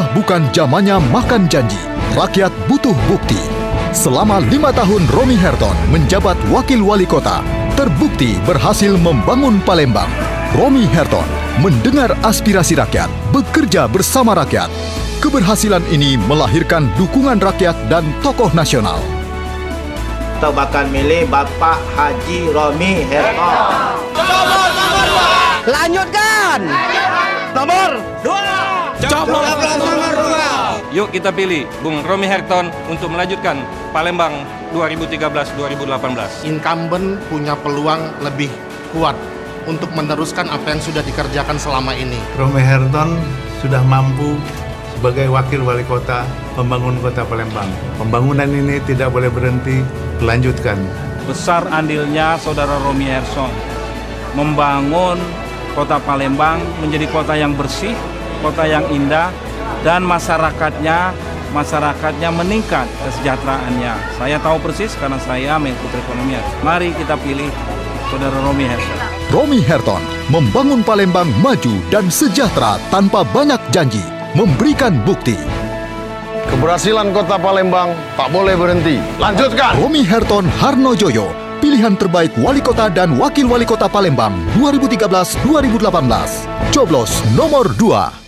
Sudah bukan zamannya makan janji. Rakyat butuh bukti. Selama lima tahun Romi Herton menjabat wakil wali kota, terbukti berhasil membangun Palembang. Romi Herton mendengar aspirasi rakyat, bekerja bersama rakyat. Keberhasilan ini melahirkan dukungan rakyat dan tokoh nasional. Kita bakal milih Bapak Haji Romi Herton. Lanjutkan. Nomor kita pilih Bung Romi Herton untuk melanjutkan Palembang 2013-2018. incumbent punya peluang lebih kuat untuk meneruskan apa yang sudah dikerjakan selama ini. Romi Herton sudah mampu sebagai wakil wali kota membangun kota Palembang. Pembangunan ini tidak boleh berhenti, lanjutkan. besar andilnya saudara Romi Herson membangun kota Palembang menjadi kota yang bersih, kota yang indah dan masyarakatnya masyarakatnya meningkat kesejahteraannya. Saya tahu persis karena saya Menko Perekonomian. Mari kita pilih saudara Romi Herson. Romi Herton membangun Palembang maju dan sejahtera tanpa banyak janji, memberikan bukti. Keberhasilan kota Palembang tak boleh berhenti. Lanjutkan! Romi Herton Harnojoyo, pilihan terbaik wali kota dan wakil wali kota Palembang 2013-2018. Coblos nomor 2.